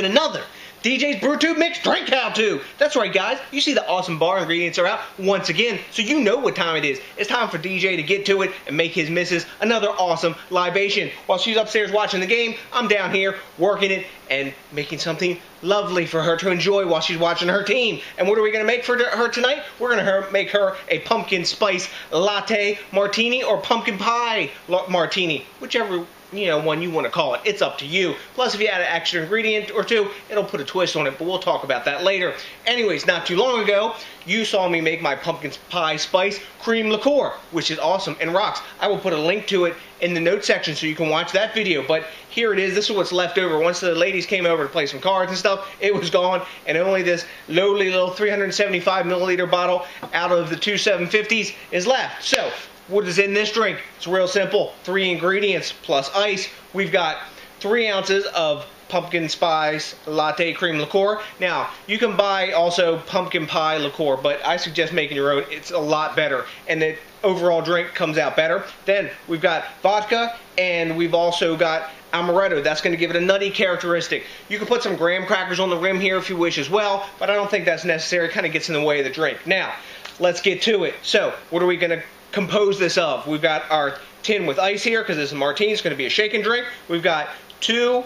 yet another DJ's Brew Mix Drink How To. That's right, guys. You see the awesome bar ingredients are out once again, so you know what time it is. It's time for DJ to get to it and make his missus another awesome libation. While she's upstairs watching the game, I'm down here working it and making something lovely for her to enjoy while she's watching her team. And what are we going to make for her tonight? We're going to make her a pumpkin spice latte martini or pumpkin pie martini, whichever you know, one you want to call it. It's up to you. Plus, if you add an extra ingredient or two, it'll put a twist on it, but we'll talk about that later. Anyways, not too long ago, you saw me make my pumpkin pie spice cream liqueur, which is awesome and rocks. I will put a link to it in the notes section so you can watch that video, but here it is. This is what's left over. Once the ladies came over to play some cards and stuff, it was gone, and only this lowly little 375 milliliter bottle out of the two 750s is left. So, what is in this drink? It's real simple. Three ingredients plus ice. We've got three ounces of pumpkin spice latte cream liqueur. Now, you can buy also pumpkin pie liqueur, but I suggest making your own. It's a lot better, and the overall drink comes out better. Then we've got vodka, and we've also got amaretto. That's going to give it a nutty characteristic. You can put some graham crackers on the rim here if you wish as well, but I don't think that's necessary. It kind of gets in the way of the drink. Now, let's get to it. So, what are we going to compose this of. We've got our tin with ice here because this is martini. It's going to be a shake and drink. We've got two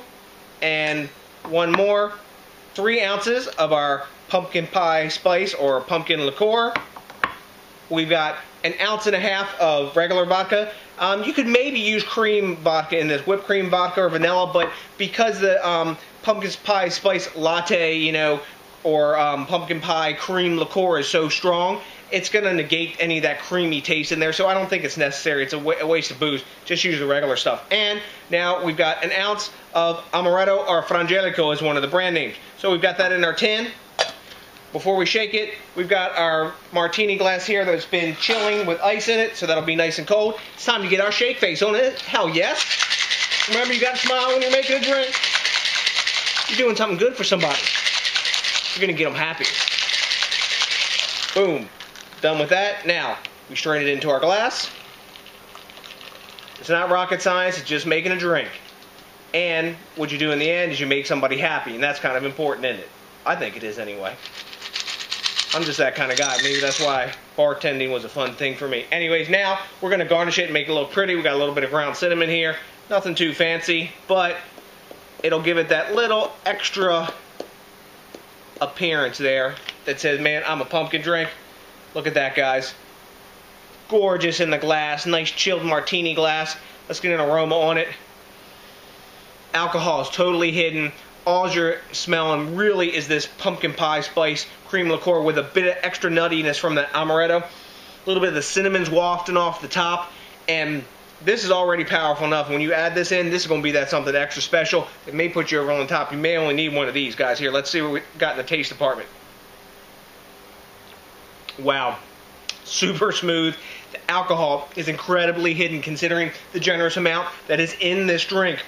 and one more, three ounces of our pumpkin pie spice or pumpkin liqueur. We've got an ounce and a half of regular vodka. Um, you could maybe use cream vodka in this, whipped cream vodka or vanilla, but because the um, pumpkin pie spice latte, you know, or um, pumpkin pie cream liqueur is so strong, it's going to negate any of that creamy taste in there, so I don't think it's necessary. It's a, wa a, waste of booze. Just use the regular stuff. And now we've got an ounce of Amaretto or Frangelico is one of the brand names. So we've got that in our tin. Before we shake it, we've got our martini glass here that's been chilling with ice in it, so that'll be nice and cold. It's time to get our shake face on it. Hell yes. Remember, you got to smile when you're making a drink. You're doing something good for somebody. You're to get them happy. Boom. Done with that. Now, we strain it into our glass. It's not rocket science, it's just making a drink. And what you do in the end is you make somebody happy, and that's kind of important, isn't it? I think it is anyway. I'm just that kind of guy. Maybe that's why bartending was a fun thing for me. Anyways, now we're going to garnish it and make it a little pretty. We got a little bit of ground cinnamon here. Nothing too fancy, but it'll give it that little extra appearance there that says, man, I'm a pumpkin drink. Look at that, guys. Gorgeous in the glass. Nice chilled martini glass. Let's get an aroma on it. Alcohol is totally hidden. All you're smelling really is this pumpkin pie spice cream liqueur with a bit of extra nuttiness from the amaretto. A little bit of the cinnamon's wafting off the top. And this is already powerful enough. When you add this in, this is going to be that something extra special. It may put you over on the top. You may only need one of these guys here. Let's see what we got in the taste department. Wow. Super smooth. The alcohol is incredibly hidden considering the generous amount that is in this drink.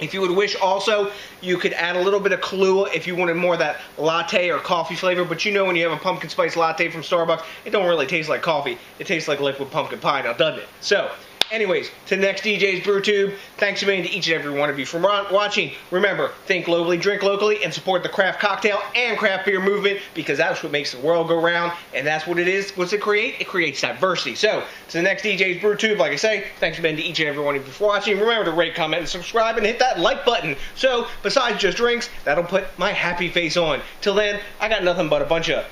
If you would wish also, you could add a little bit of Kahlua if you wanted more of that latte or coffee flavor. But you know when you have a pumpkin spice latte from Starbucks, it don't really taste like coffee. It tastes like liquid pumpkin pie now, doesn't it? So, Anyways, to the next DJ's Brew Tube, thanks a million to each and every one of you for watching. Remember, think globally, drink locally, and support the craft cocktail and craft beer movement because that's what makes the world go round, and that's what it is. What's it create? It creates diversity. So, to the next DJ's Brew Tube, like I say, thanks a million to each and every one of you for watching. Remember to rate, comment, and subscribe, and hit that like button. So, besides just drinks, that'll put my happy face on. Till then, I got nothing but a bunch of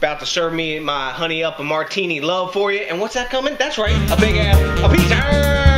about to serve me my honey up a martini love for you. And what's that coming? That's right, a big ass, a pizza.